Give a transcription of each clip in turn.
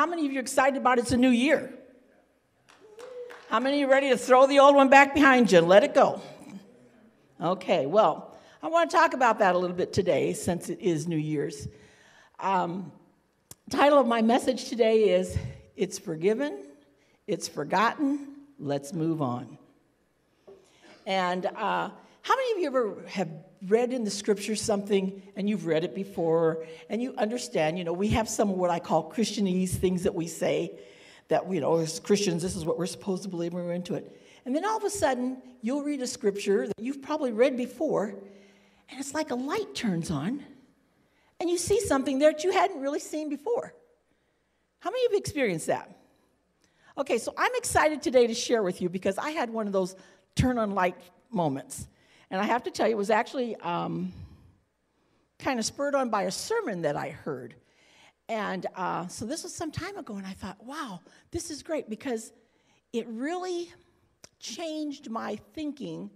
How many of you are excited about it's a new year? How many are ready to throw the old one back behind you and let it go? Okay, well, I want to talk about that a little bit today since it is New Year's. Um, title of my message today is It's Forgiven, It's Forgotten, Let's Move On. And uh, how many of you ever have read in the scripture something and you've read it before and you understand, you know, we have some of what I call Christianese things that we say that, you know, as Christians, this is what we're supposed to believe when we're into it. And then all of a sudden, you'll read a scripture that you've probably read before, and it's like a light turns on, and you see something there that you hadn't really seen before. How many of you experienced that? Okay, so I'm excited today to share with you because I had one of those turn on light moments. And I have to tell you, it was actually um, kind of spurred on by a sermon that I heard. And uh, so this was some time ago, and I thought, wow, this is great because it really changed my thinking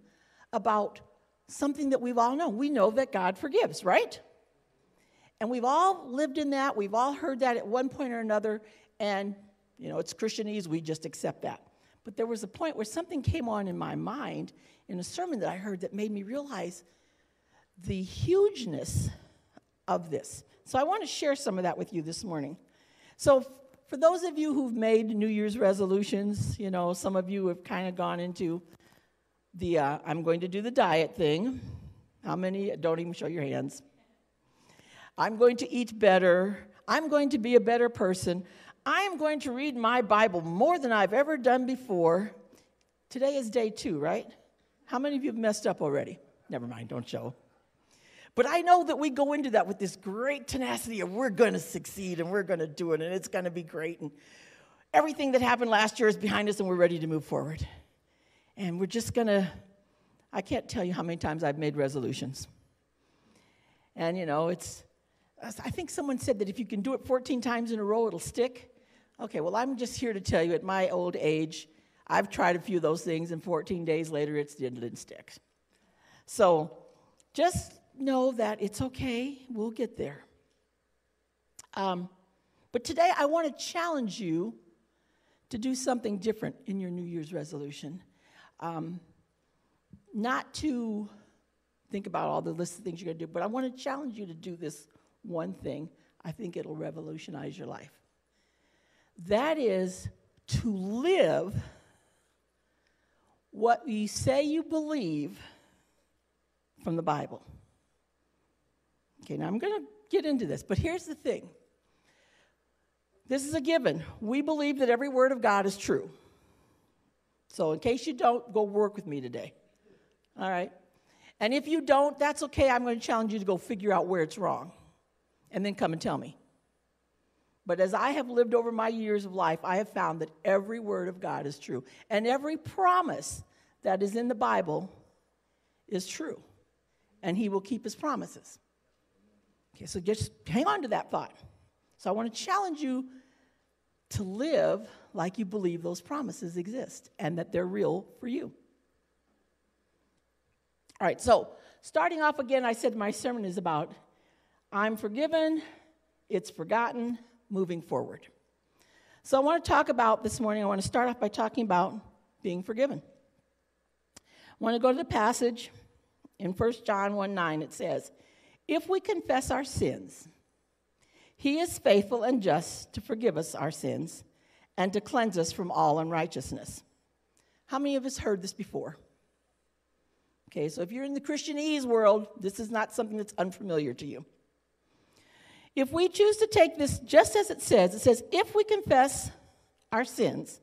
about something that we've all known. We know that God forgives, right? And we've all lived in that. We've all heard that at one point or another. And, you know, it's Christianese, we just accept that. But there was a point where something came on in my mind in a sermon that I heard that made me realize the hugeness of this. So I want to share some of that with you this morning. So, for those of you who've made New Year's resolutions, you know, some of you have kind of gone into the uh, I'm going to do the diet thing. How many? Don't even show your hands. I'm going to eat better. I'm going to be a better person. I am going to read my Bible more than I've ever done before. Today is day two, right? How many of you have messed up already? Never mind, don't show. But I know that we go into that with this great tenacity of we're going to succeed and we're going to do it and it's going to be great. And everything that happened last year is behind us and we're ready to move forward. And we're just going to, I can't tell you how many times I've made resolutions. And you know, it's, I think someone said that if you can do it 14 times in a row, it'll stick. Okay, well, I'm just here to tell you at my old age, I've tried a few of those things, and 14 days later, it didn't stick. So just know that it's okay, we'll get there. Um, but today, I want to challenge you to do something different in your New Year's resolution. Um, not to think about all the list of things you're going to do, but I want to challenge you to do this one thing. I think it'll revolutionize your life. That is to live what you say you believe from the Bible. Okay, now I'm going to get into this, but here's the thing. This is a given. We believe that every word of God is true. So, in case you don't, go work with me today. All right? And if you don't, that's okay. I'm going to challenge you to go figure out where it's wrong and then come and tell me. But as I have lived over my years of life, I have found that every word of God is true. And every promise that is in the Bible is true. And He will keep His promises. Okay, so just hang on to that thought. So I want to challenge you to live like you believe those promises exist and that they're real for you. All right, so starting off again, I said my sermon is about I'm forgiven, it's forgotten, moving forward. So I want to talk about this morning, I want to start off by talking about being forgiven. I want to go to the passage in 1 John 1 9. It says, If we confess our sins, he is faithful and just to forgive us our sins and to cleanse us from all unrighteousness. How many of us heard this before? Okay, so if you're in the Christianese world, this is not something that's unfamiliar to you. If we choose to take this just as it says, it says, if we confess our sins,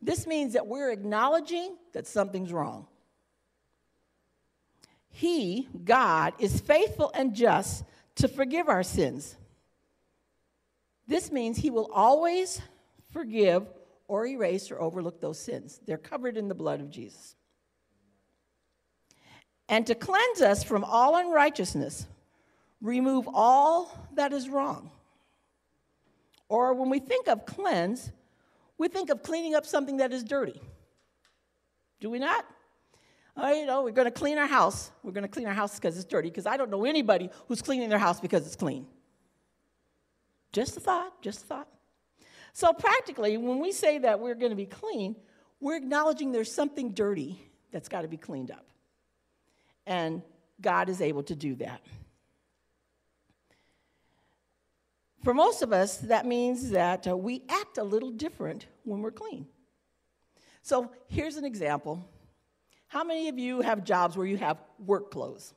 this means that we're acknowledging that something's wrong. He, God, is faithful and just to forgive our sins. This means He will always forgive or erase or overlook those sins. They're covered in the blood of Jesus. And to cleanse us from all unrighteousness, remove all that is wrong. Or when we think of cleanse, we think of cleaning up something that is dirty. Do we not? Oh, you know, we're going to clean our house. We're going to clean our house because it's dirty, because I don't know anybody who's cleaning their house because it's clean. Just a thought, just a thought. So, practically, when we say that we're going to be clean, we're acknowledging there's something dirty that's got to be cleaned up. And God is able to do that. For most of us, that means that uh, we act a little different when we're clean. So here's an example. How many of you have jobs where you have work clothes?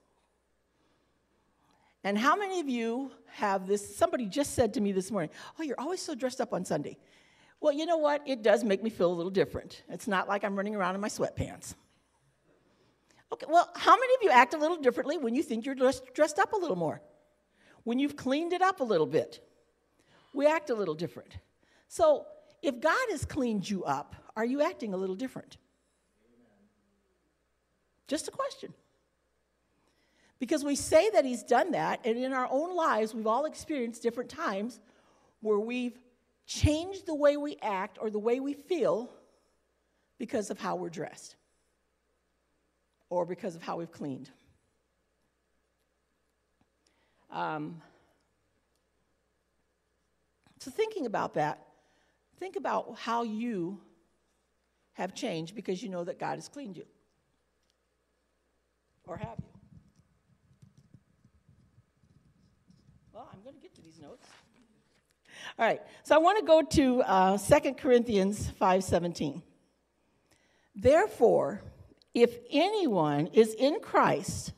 And how many of you have this? Somebody just said to me this morning, Oh, you're always so dressed up on Sunday. Well, you know what? It does make me feel a little different. It's not like I'm running around in my sweatpants. Okay, well, how many of you act a little differently when you think you're dressed, dressed up a little more? When you've cleaned it up a little bit? We act a little different. So, if God has cleaned you up, are you acting a little different? Just a question. Because we say that He's done that, and in our own lives, we've all experienced different times where we've changed the way we act or the way we feel because of how we're dressed or because of how we've cleaned. Um, so, thinking about that, think about how you have changed because you know that God has cleaned you. Or have you? Well, I'm going to get to these notes. All right, so I want to go to uh, 2 Corinthians 5.17. Therefore, if anyone is in Christ,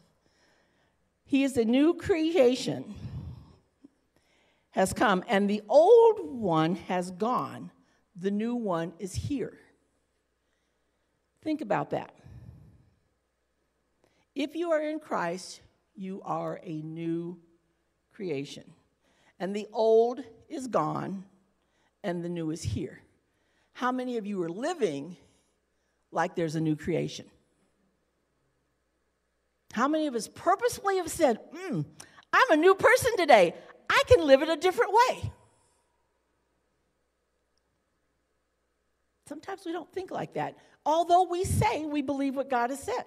he is a new creation has come, and the old one has gone. The new one is here. Think about that. If you are in Christ, you are a new creation. And the old is gone, and the new is here. How many of you are living like there's a new creation? How many of us purposefully have said, mm, I'm a new person today? I can live it a different way. Sometimes we don't think like that, although we say we believe what God has said.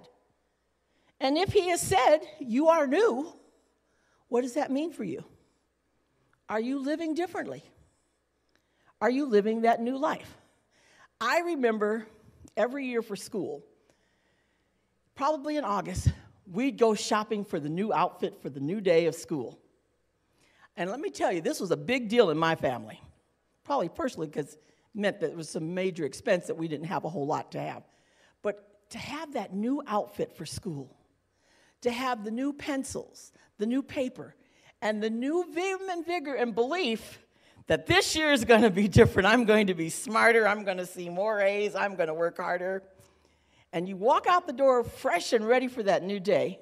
And if He has said, You are new, what does that mean for you? Are you living differently? Are you living that new life? I remember every year for school, probably in August, we'd go shopping for the new outfit for the new day of school. And let me tell you, this was a big deal in my family. Probably personally, because it meant that it was some major expense that we didn't have a whole lot to have. But to have that new outfit for school, to have the new pencils, the new paper, and the new vim and vigor and belief that this year is going to be different. I'm going to be smarter. I'm going to see more A's. I'm going to work harder. And you walk out the door fresh and ready for that new day.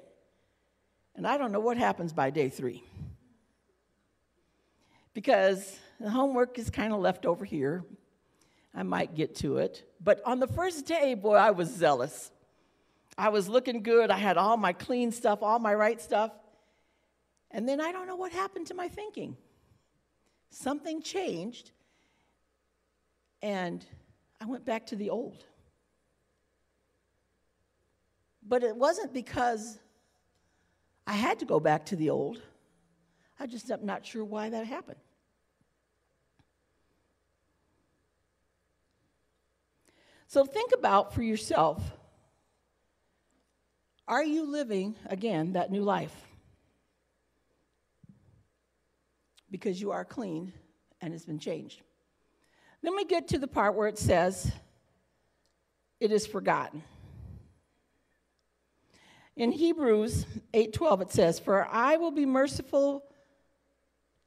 And I don't know what happens by day three because the homework is kind of left over here. I might get to it. But on the first day, boy, I was zealous. I was looking good. I had all my clean stuff, all my right stuff. And then I don't know what happened to my thinking. Something changed, and I went back to the old. But it wasn't because I had to go back to the old. I just am not sure why that happened. So think about for yourself are you living, again, that new life? Because you are clean and it's been changed. Then we get to the part where it says, it is forgotten. In Hebrews 8:12 it says, "For I will be merciful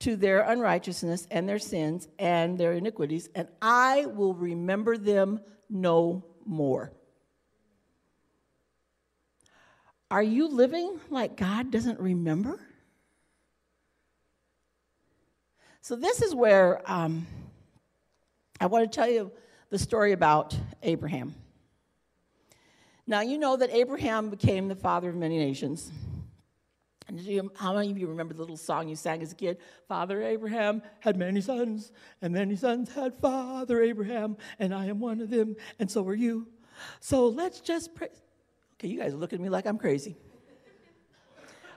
to their unrighteousness and their sins and their iniquities, and I will remember them no more. Are you living like God doesn't remember? So, this is where um, I want to tell you the story about Abraham. Now, you know that Abraham became the father of many nations. And you, how many of you remember the little song you sang as a kid? Father Abraham had many sons, and many sons had Father Abraham, and I am one of them, and so are you. So let's just pray. Okay, you guys are looking at me like I'm crazy.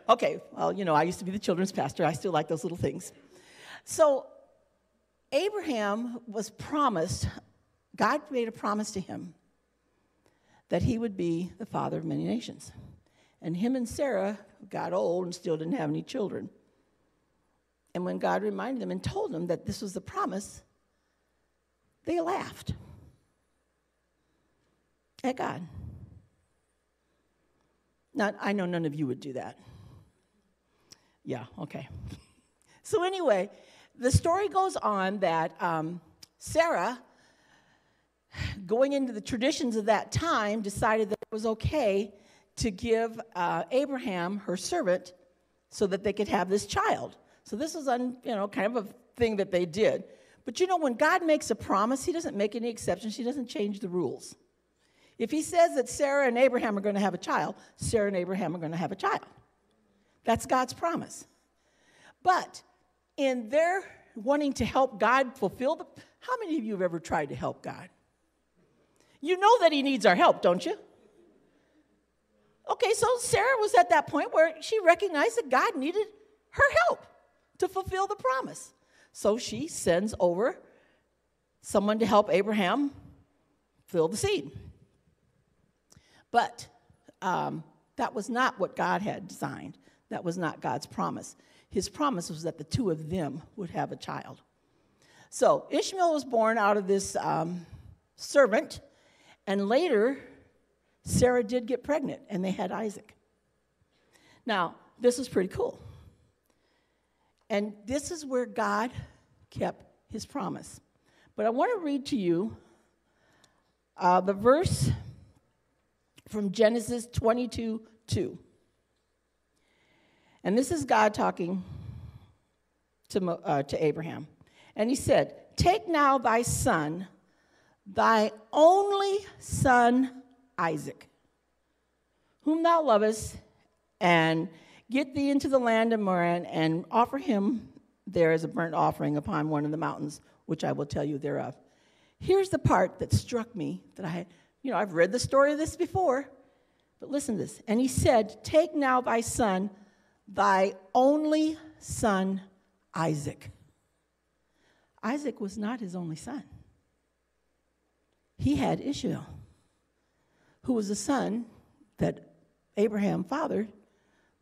Okay, well, you know, I used to be the children's pastor. I still like those little things. So Abraham was promised, God made a promise to him that he would be the father of many nations. And him and Sarah got old and still didn't have any children. And when God reminded them and told them that this was the promise, they laughed at God. Now, I know none of you would do that. Yeah, okay. So, anyway, the story goes on that um, Sarah, going into the traditions of that time, decided that it was okay to give uh, Abraham her servant so that they could have this child. So, this was, un, you know, kind of a thing that they did. But you know, when God makes a promise, He doesn't make any exceptions, He doesn't change the rules. If He says that Sarah and Abraham are going to have a child, Sarah and Abraham are going to have a child. That's God's promise. But in their wanting to help God fulfill the, how many of you have ever tried to help God? You know that He needs our help, don't you? Okay, so Sarah was at that point where she recognized that God needed her help to fulfill the promise. So she sends over someone to help Abraham fill the seed. But um, that was not what God had designed. That was not God's promise. His promise was that the two of them would have a child. So Ishmael was born out of this um, servant, and later Sarah did get pregnant, and they had Isaac. Now, this is pretty cool. And this is where God kept his promise. But I want to read to you uh, the verse from Genesis 22 2. And this is God talking to, uh, to Abraham. And he said, Take now thy son, thy only son Isaac, whom thou lovest, and get thee into the land of Moriah and offer him there as a burnt offering upon one of the mountains, which I will tell you thereof. Here's the part that struck me that I you know, I've read the story of this before, but listen to this. And he said, Take now thy son, thy only son, Isaac. Isaac was not his only son. He had Ishmael, who was the son that Abraham fathered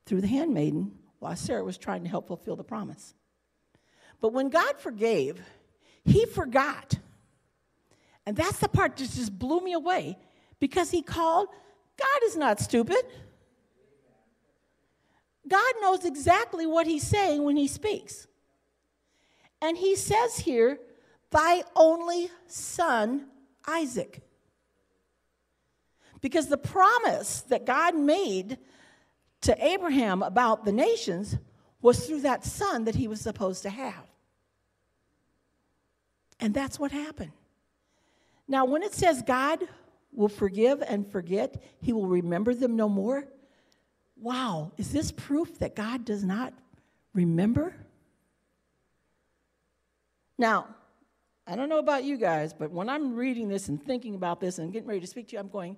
through the handmaiden while Sarah was trying to help fulfill the promise. But when God forgave, he forgot. And that's the part that just blew me away because he called, God is not stupid. God knows exactly what he's saying when he speaks. And he says here, thy only son, Isaac. Because the promise that God made to Abraham about the nations was through that son that he was supposed to have. And that's what happened. Now, when it says God will forgive and forget, he will remember them no more. Wow, is this proof that God does not remember? Now, I don't know about you guys, but when I'm reading this and thinking about this and getting ready to speak to you, I'm going,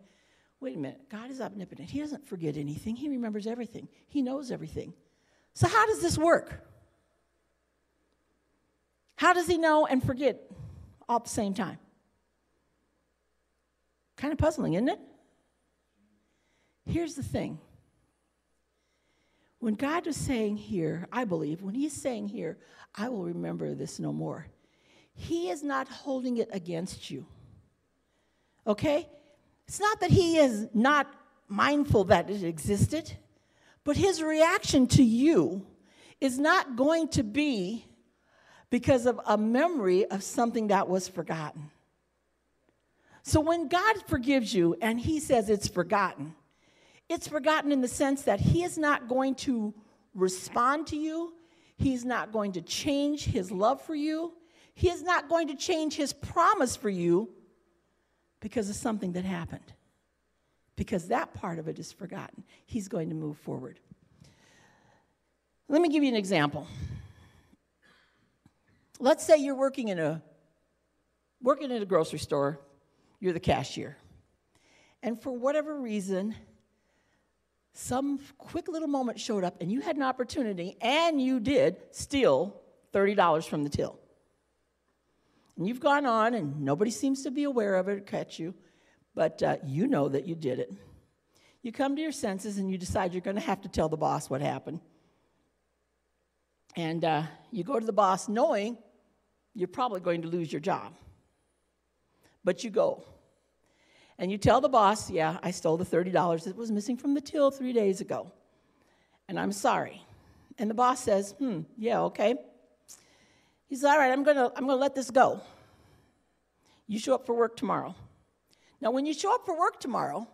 wait a minute, God is omnipotent. He doesn't forget anything, He remembers everything, He knows everything. So, how does this work? How does He know and forget all at the same time? Kind of puzzling, isn't it? Here's the thing. When God is saying here, I believe, when He's saying here, I will remember this no more, He is not holding it against you. Okay? It's not that he is not mindful that it existed, but his reaction to you is not going to be because of a memory of something that was forgotten. So when God forgives you and he says it's forgotten, it's forgotten in the sense that he is not going to respond to you, he's not going to change his love for you, he is not going to change his promise for you because of something that happened. Because that part of it is forgotten. He's going to move forward. Let me give you an example. Let's say you're working in a working in a grocery store, you're the cashier. And for whatever reason, some quick little moment showed up and you had an opportunity and you did steal $30 from the till. And you've gone on, and nobody seems to be aware of it or catch you, but uh, you know that you did it. You come to your senses and you decide you're going to have to tell the boss what happened. And uh, you go to the boss knowing you're probably going to lose your job. But you go. And you tell the boss, yeah, I stole the $30 that was missing from the till three days ago. And I'm sorry. And the boss says, hmm, yeah, okay. He says, all right, I'm going to I'm going to let this go. You show up for work tomorrow. Now, when you show up for work tomorrow,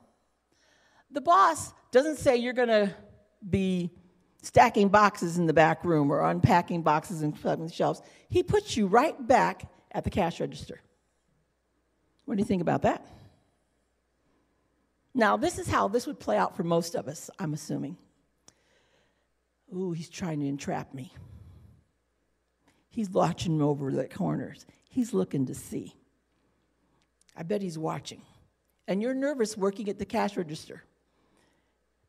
the boss doesn't say you're going to be stacking boxes in the back room or unpacking boxes and putting the shelves. He puts you right back at the cash register. What do you think about that? Now, this is how this would play out for most of us, I'm assuming. Ooh, he's trying to entrap me. He's watching over the corners. He's looking to see. I bet he's watching. And you're nervous working at the cash register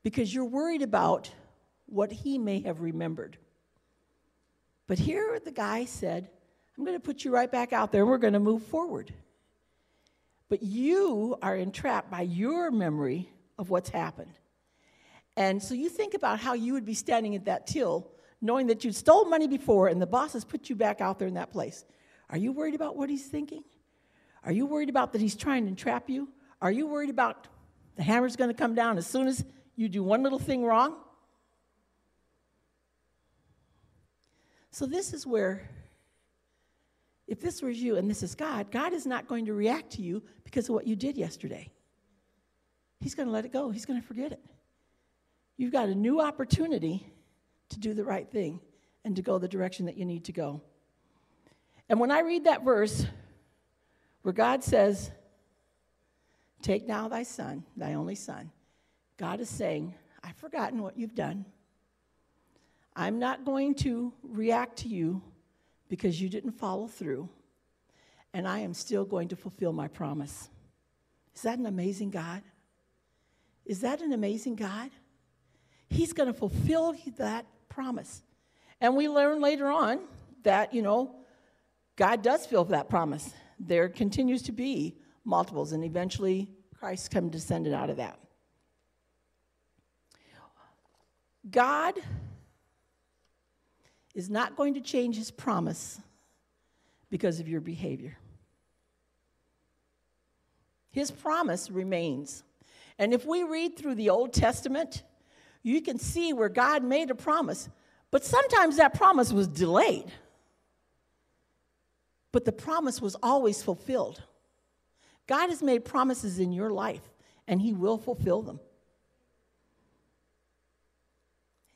because you're worried about what he may have remembered. But here the guy said, I'm going to put you right back out there we're going to move forward. But you are entrapped by your memory of what's happened. And so you think about how you would be standing at that till, knowing that you stole money before and the boss has put you back out there in that place. Are you worried about what he's thinking? Are you worried about that he's trying to entrap you? Are you worried about the hammer's going to come down as soon as you do one little thing wrong? So, this is where, if this was you and this is God, God is not going to react to you because of what you did yesterday. He's going to let it go, He's going to forget it. You've got a new opportunity to do the right thing and to go the direction that you need to go. And when I read that verse where God says, Take now thy son, thy only son, God is saying, I've forgotten what you've done. I'm not going to react to you because you didn't follow through, and I am still going to fulfill my promise. Is that an amazing God? Is that an amazing God? He's going to fulfill that promise. And we learn later on that, you know, God does fulfill that promise. There continues to be multiples, and eventually Christ come descended out of that. God is not going to change his promise because of your behavior. His promise remains. And if we read through the Old Testament, you can see where God made a promise, but sometimes that promise was delayed. But the promise was always fulfilled. God has made promises in your life, and He will fulfill them.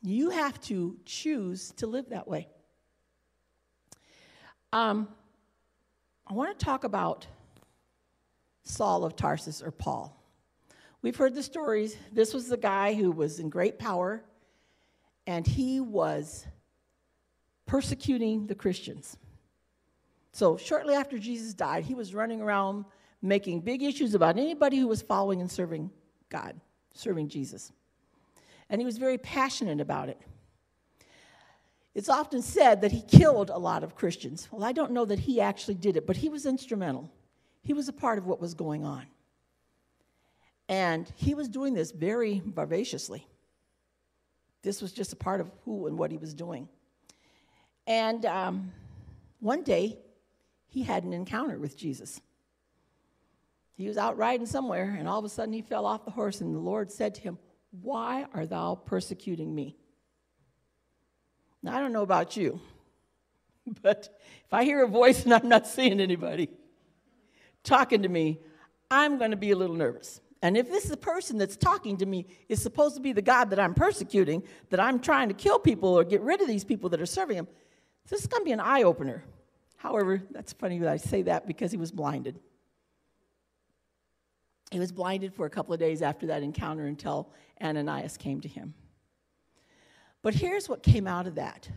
You have to choose to live that way. Um, I want to talk about Saul of Tarsus or Paul. We've heard the stories. This was the guy who was in great power, and he was persecuting the Christians. So, shortly after Jesus died, he was running around making big issues about anybody who was following and serving God, serving Jesus and he was very passionate about it. It's often said that he killed a lot of Christians. Well, I don't know that he actually did it, but he was instrumental. He was a part of what was going on. And he was doing this very vivaciously. This was just a part of who and what he was doing. And um, one day, he had an encounter with Jesus. He was out riding somewhere, and all of a sudden he fell off the horse, and the Lord said to him, why art thou persecuting me? Now, I don't know about you, but if I hear a voice and I'm not seeing anybody talking to me, I'm going to be a little nervous. And if this is the person that's talking to me is supposed to be the God that I'm persecuting, that I'm trying to kill people or get rid of these people that are serving him, this is going to be an eye opener. However, that's funny that I say that because he was blinded. He was blinded for a couple of days after that encounter until Ananias came to him. But here's what came out of that.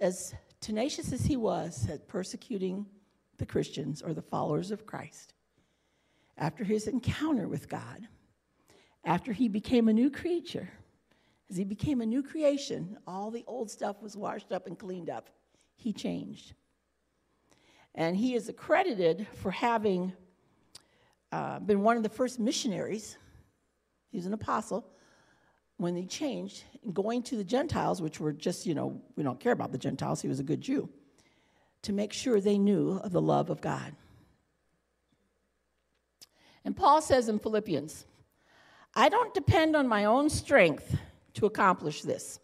As tenacious as he was at persecuting the Christians or the followers of Christ, after his encounter with God, after he became a new creature, as he became a new creation, all the old stuff was washed up and cleaned up. He changed. And he is accredited for having uh, been one of the first missionaries. He was an apostle when he changed, going to the Gentiles, which were just, you know, we don't care about the Gentiles, he was a good Jew, to make sure they knew of the love of God. And Paul says in Philippians, I don't depend on my own strength to accomplish this.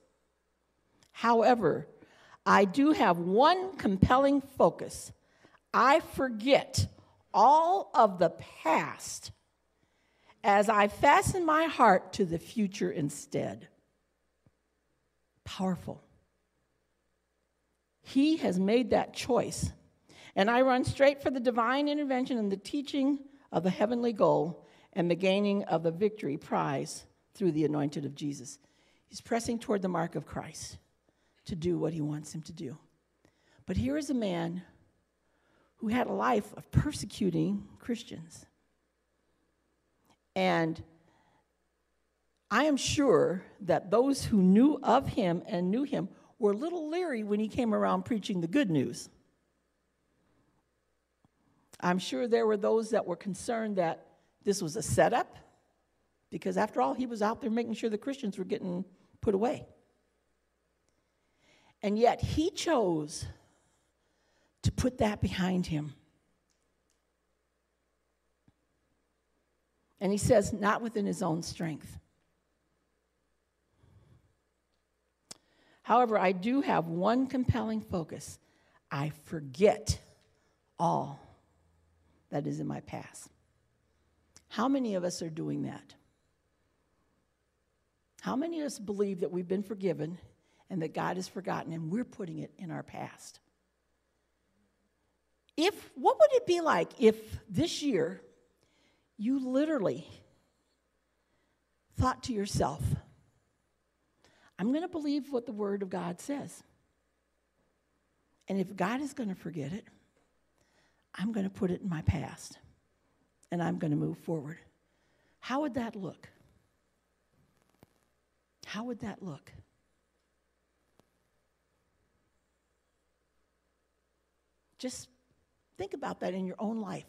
However, I do have one compelling focus. I forget all of the past as I fasten my heart to the future instead. Powerful. He has made that choice. And I run straight for the divine intervention and the teaching of the heavenly goal and the gaining of the victory prize through the anointed of Jesus. He's pressing toward the mark of Christ to do what he wants him to do. But here is a man who had a life of persecuting Christians. And I am sure that those who knew of him and knew him were a little leery when he came around preaching the good news. I'm sure there were those that were concerned that this was a setup, because after all, he was out there making sure the Christians were getting put away. And yet he chose to put that behind him. And he says, not within his own strength. However, I do have one compelling focus I forget all that is in my past. How many of us are doing that? How many of us believe that we've been forgiven and that God has forgotten and we're putting it in our past? If what would it be like if this year you literally thought to yourself, I'm going to believe what the Word of God says. And if God is going to forget it, I'm going to put it in my past and I'm going to move forward. How would that look? How would that look? Just think about that in your own life.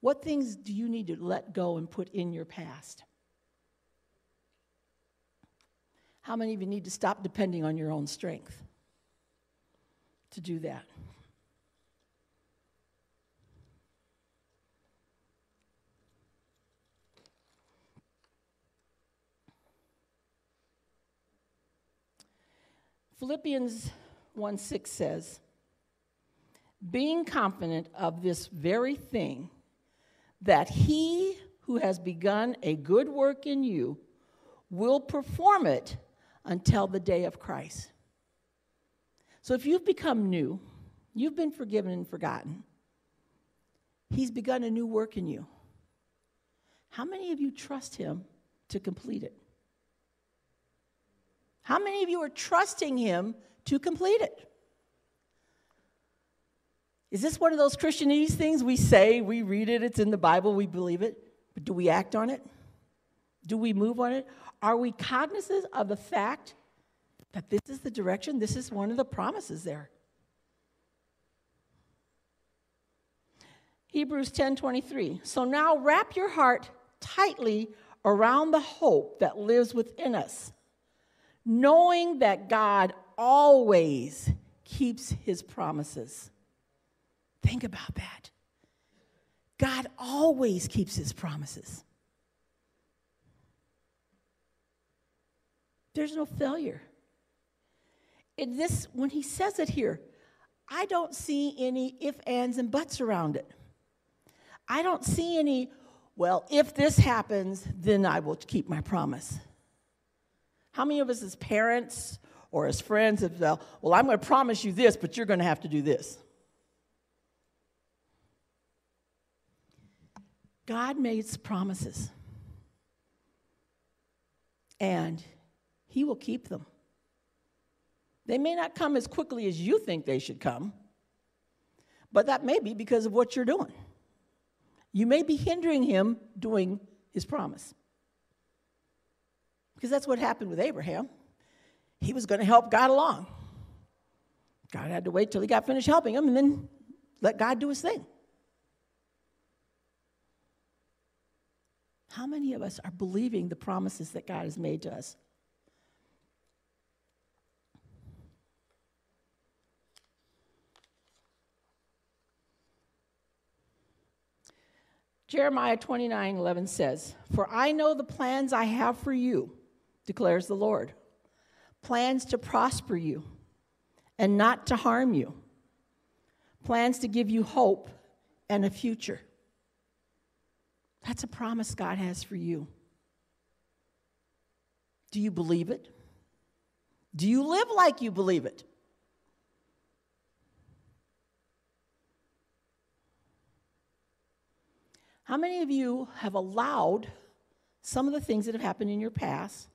What things do you need to let go and put in your past? How many of you need to stop depending on your own strength to do that? Philippians 1 6 says, Being confident of this very thing, that he who has begun a good work in you will perform it until the day of Christ. So if you've become new, you've been forgiven and forgotten, he's begun a new work in you. How many of you trust him to complete it? How many of you are trusting Him to complete it? Is this one of those Christianese things we say, we read it, it's in the Bible, we believe it, but do we act on it? Do we move on it? Are we cognizant of the fact that this is the direction, this is one of the promises there? Hebrews 10:23. So now wrap your heart tightly around the hope that lives within us knowing that God always keeps his promises. Think about that. God always keeps his promises. There's no failure. In this, when he says it here, I don't see any if, ands, and buts around it. I don't see any, well, if this happens, then I will keep my promise. How many of us as parents or as friends have well, I'm going to promise you this, but you're going to have to do this? God makes promises, and He will keep them. They may not come as quickly as you think they should come, but that may be because of what you're doing. You may be hindering Him doing His promise. Because that's what happened with Abraham. He was going to help God along. God had to wait till he got finished helping him, and then Let God do his thing. How many of us are believing the promises that God has made to us? Jeremiah 29 11 says, For I know the plans I have for you, declares the Lord plans to prosper you and not to harm you, plans to give you hope and a future. That's a promise God has for you. Do you believe it? Do you live like you believe it? How many of you have allowed some of the things that have happened in your past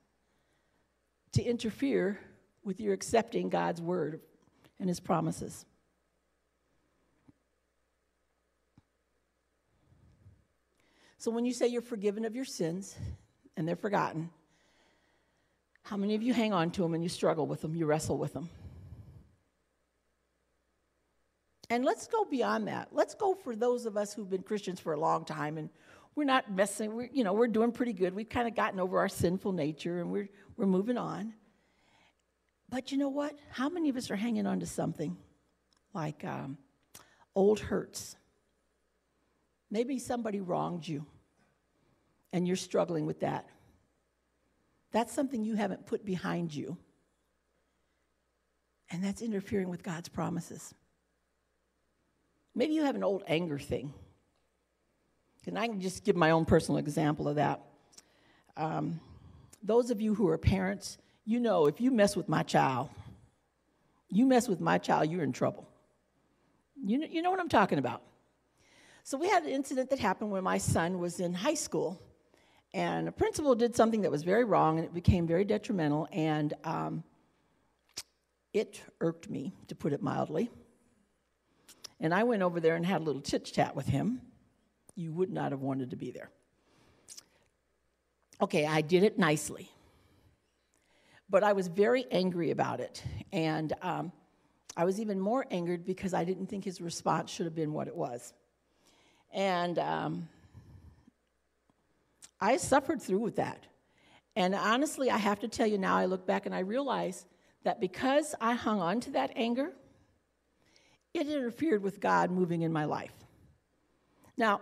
to interfere with your accepting God's word and his promises? So when you say you're forgiven of your sins and they're forgotten, how many of you hang on to them and you struggle with them, you wrestle with them? And let's go beyond that. Let's go for those of us who've been Christians for a long time and we're not messing, we're, you know, we're doing pretty good. We've kind of gotten over our sinful nature and we're, we're moving on. But you know what? How many of us are hanging on to something like um, old hurts? Maybe somebody wronged you and you're struggling with that. That's something you haven't put behind you. And that's interfering with God's promises. Maybe you have an old anger thing. And I can just give my own personal example of that. Um, those of you who are parents, you know if you mess with my child, you mess with my child, you're in trouble. You know, you know what I'm talking about. So we had an incident that happened when my son was in high school, and a principal did something that was very wrong, and it became very detrimental, and um, it irked me, to put it mildly. And I went over there and had a little chit chat with him. You would not have wanted to be there. Okay, I did it nicely. But I was very angry about it. And um, I was even more angered because I didn't think his response should have been what it was. And um, I suffered through with that. And honestly, I have to tell you now, I look back and I realize that because I hung on to that anger, it interfered with God moving in my life. Now,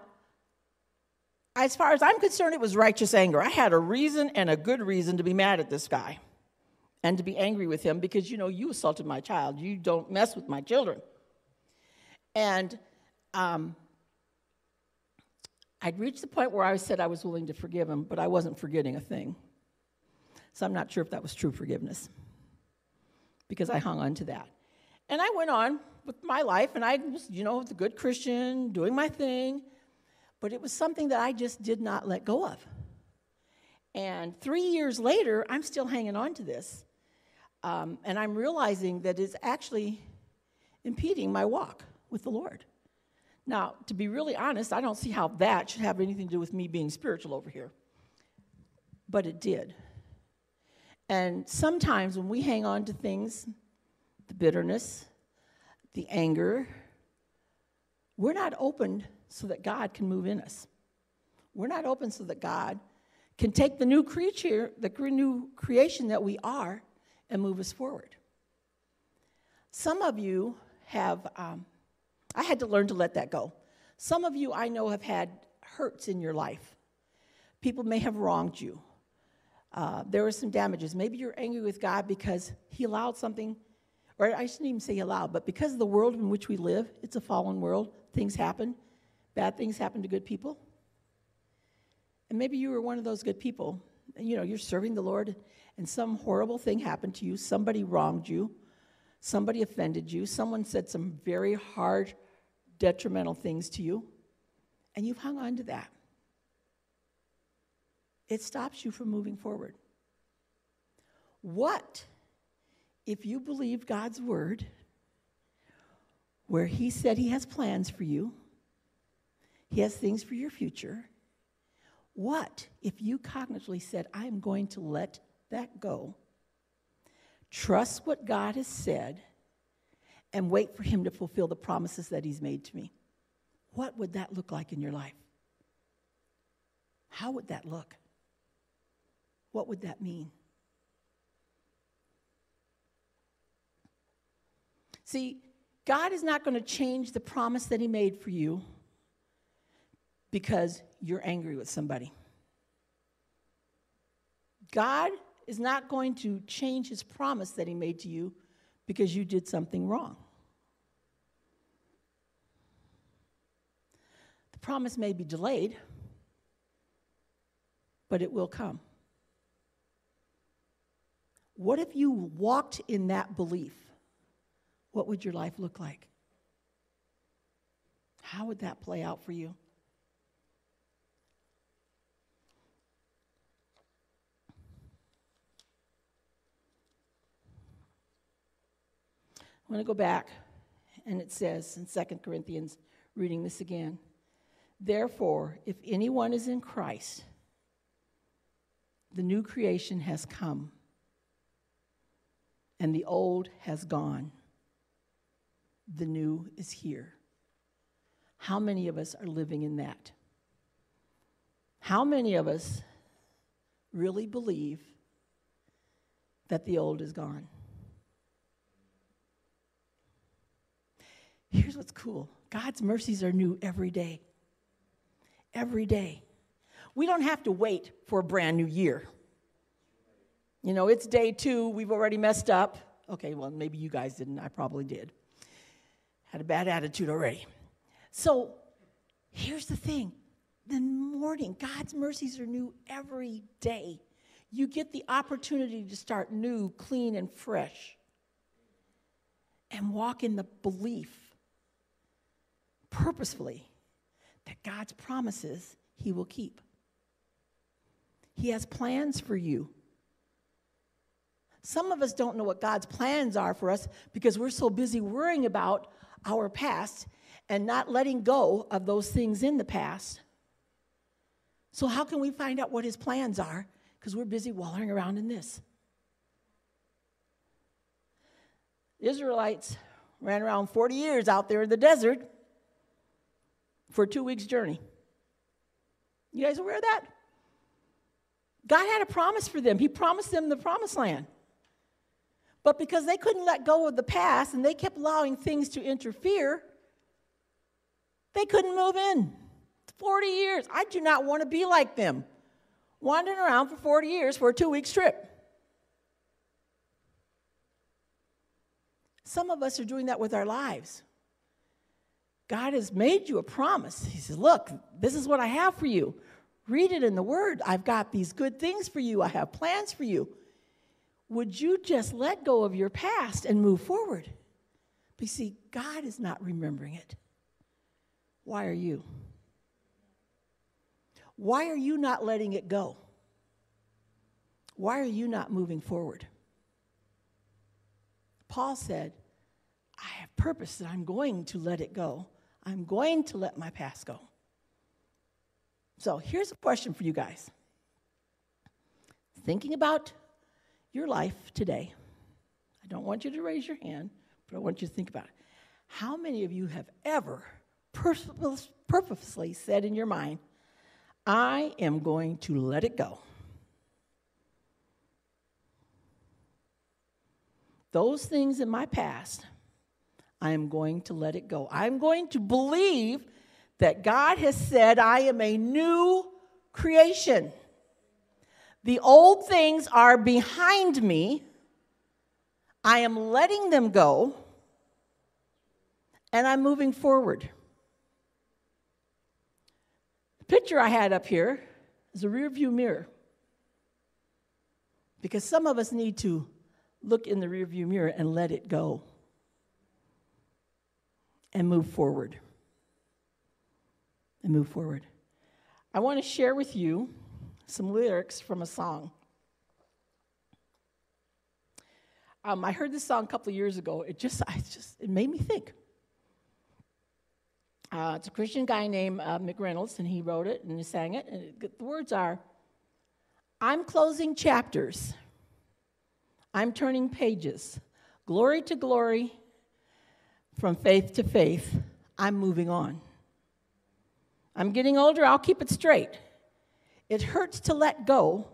as far as I'm concerned, it was righteous anger. I had a reason and a good reason to be mad at this guy and to be angry with him because, you know, you assaulted my child. You don't mess with my children. And um, I'd reached the point where I said I was willing to forgive him, but I wasn't forgetting a thing. So I'm not sure if that was true forgiveness because I hung on to that. And I went on with my life, and I was, you know, the good Christian, doing my thing, but it was something that I just did not let go of. And three years later, I'm still hanging on to this. Um, and I'm realizing that it's actually impeding my walk with the Lord. Now, to be really honest, I don't see how that should have anything to do with me being spiritual over here. But it did. And sometimes when we hang on to things, the bitterness, the anger, we're not open so that God can move in us. We're not open so that God can take the new creature, the new creation that we are, and move us forward. Some of you have um, I had to learn to let that go. Some of you I know have had hurts in your life. People may have wronged you. Uh, there were some damages. Maybe you're angry with God because He allowed something, or I shouldn't even say He allowed, but because of the world in which we live, it's a fallen world, things happen. Bad things happen to good people. And maybe you were one of those good people. And you know, you're serving the Lord, and some horrible thing happened to you. Somebody wronged you. Somebody offended you. Someone said some very hard detrimental things to you, and you've hung on to that. It stops you from moving forward. What if you believe God's word, where He said He has plans for you, He has things for your future? What if you cognitively said, I'm going to let that go? Trust what God has said and wait for Him to fulfill the promises that He's made to me. What would that look like in your life? How would that look? What would that mean? See, God is not going to change the promise that He made for you because you're angry with somebody. God is not going to change His promise that He made to you because you did something wrong. The promise may be delayed, but it will come. What if you walked in that belief? What would your life look like? How would that play out for you? I want to go back, and it says in 2 Corinthians, reading this again Therefore, if anyone is in Christ, the new creation has come, and the old has gone. The new is here. How many of us are living in that? How many of us really believe that the old is gone? Here's what's cool God's mercies are new every day. Every day. We don't have to wait for a brand new year. You know, it's day two, we've already messed up. Okay, well, maybe you guys didn't, I probably did. Had a bad attitude already. So here's the thing the morning, God's mercies are new every day. You get the opportunity to start new, clean, and fresh, and walk in the belief purposefully that God's promises He will keep. He has plans for you. Some of us don't know what God's plans are for us because we're so busy worrying about our past and not letting go of those things in the past. So, how can we find out what His plans are? Because we're busy wallowing around in this. The Israelites ran around 40 years out there in the desert for a two weeks journey. You guys aware of that? God had a promise for them. He promised them the promised land. But because they couldn't let go of the past and they kept allowing things to interfere, they couldn't move in. 40 years. I do not want to be like them, wandering around for 40 years for a two week trip. Some of us are doing that with our lives. God has made you a promise. He says, Look, this is what I have for you. Read it in the Word. I've got these good things for you, I have plans for you. Would you just let go of your past and move forward? But you see, God is not remembering it. Why are you? Why are you not letting it go? Why are you not moving forward? Paul said, I have purpose that I'm going to let it go. I'm going to let my past go. So here's a question for you guys. Thinking about your life today, I don't want you to raise your hand, but I want you to think about it. How many of you have ever purposely said in your mind, I am going to let it go? Those things in my past I am going to let it go. I'm going to believe that God has said, I am a new creation. The old things are behind me. I am letting them go, and I'm moving forward. The picture I had up here is a rear view mirror. Because some of us need to look in the rear view mirror and let it go and move forward. And move forward. I want to share with you some lyrics from a song. Um, I heard this song a couple of years ago. It just, I just, it made me think. Uh, it's a Christian guy named uh, Mick Reynolds, and he wrote it and he sang it. And it, the words are I'm closing chapters, I'm turning pages, glory to glory, from faith to faith, I'm moving on. I'm getting older, I'll keep it straight. It hurts to let go,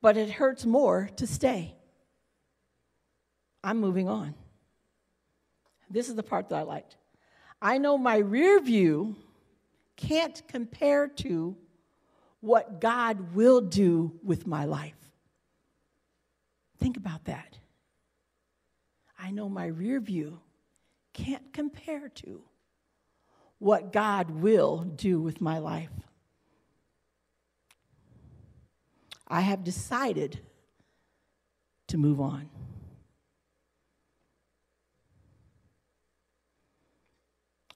but it hurts more to stay. I'm moving on. This is the part that I liked. I know my rear view can't compare to what God will do with my life. Think about that. I know my rear view can't compare to what God will do with my life. I have decided to move on.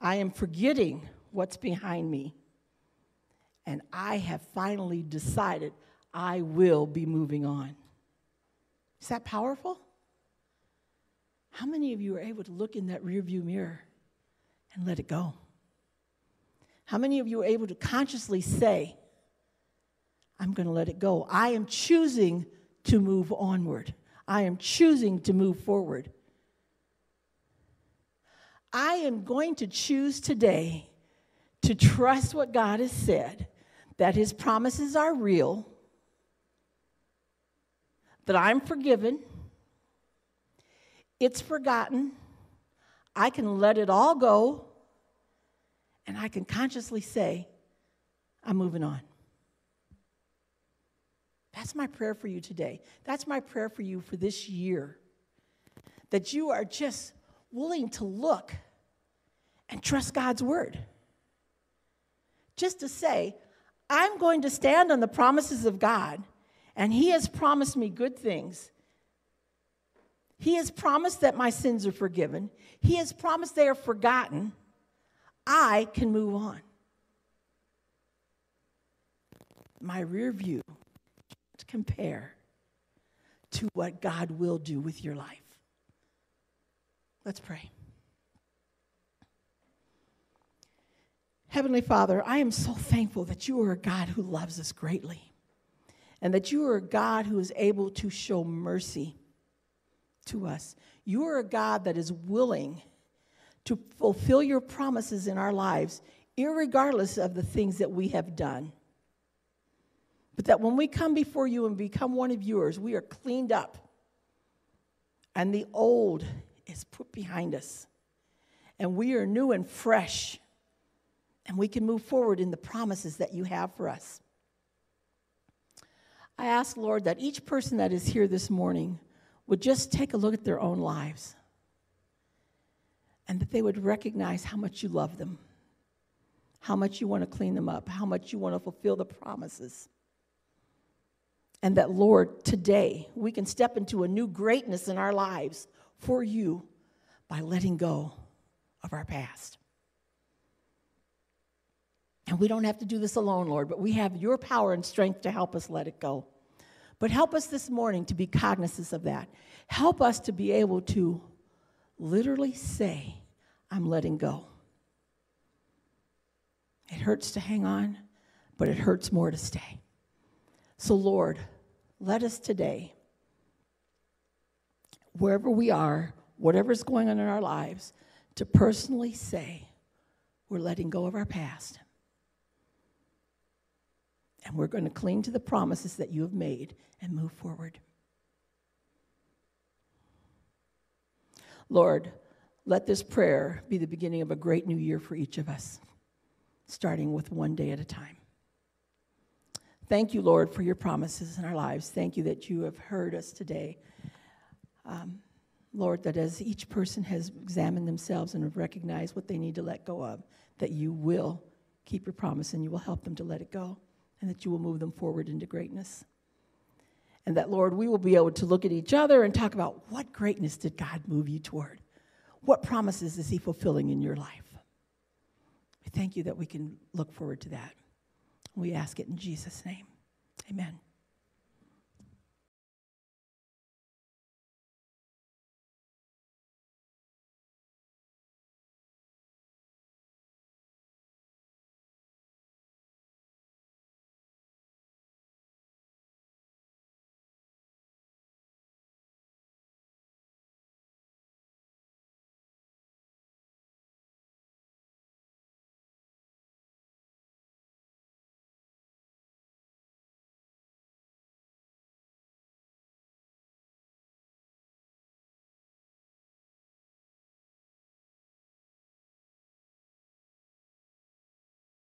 I am forgetting what's behind me. And I have finally decided I will be moving on. Is that powerful? How many of you are able to look in that rearview mirror and let it go? How many of you are able to consciously say, I'm going to let it go? I am choosing to move onward. I am choosing to move forward. I am going to choose today to trust what God has said, that His promises are real, that I'm forgiven, it's forgotten, I can let it all go, and I can consciously say, I'm moving on. That's my prayer for you today. That's my prayer for you for this year. That you are just willing to look and trust God's word. Just to say, I'm going to stand on the promises of God, and He has promised me good things. He has promised that my sins are forgiven, He has promised they are forgotten. I can move on. My rear view to compare to what God will do with your life. Let's pray. Heavenly Father, I am so thankful that you are a God who loves us greatly and that you are a God who is able to show mercy to us. You are a God that is willing to fulfill your promises in our lives, regardless of the things that we have done. But that when we come before you and become one of yours, we are cleaned up and the old is put behind us. And we are new and fresh and we can move forward in the promises that you have for us. I ask, Lord, that each person that is here this morning would just take a look at their own lives and that they would recognize how much you love them, how much you want to clean them up, how much you want to fulfill the promises. And that, Lord, today we can step into a new greatness in our lives for you by letting go of our past. And we don't have to do this alone, Lord, but we have your power and strength to help us let it go. But help us this morning to be cognizant of that. Help us to be able to literally say, I'm letting go. It hurts to hang on, but it hurts more to stay. So, Lord, let us today, wherever we are, whatever's going on in our lives, to personally say, we're letting go of our past and we're going to cling to the promises that you have made and move forward. Lord, let this prayer be the beginning of a great new year for each of us, starting with one day at a time. Thank you, Lord, for your promises in our lives. Thank you that you have heard us today. Um, Lord, that as each person has examined themselves and recognized what they need to let go of, that you will keep your promise and you will help them to let it go and that you will move them forward into greatness. And that, Lord, we will be able to look at each other and talk about what greatness did God move you toward? What promises is He fulfilling in your life? We thank you that we can look forward to that. We ask it in Jesus' name. Amen.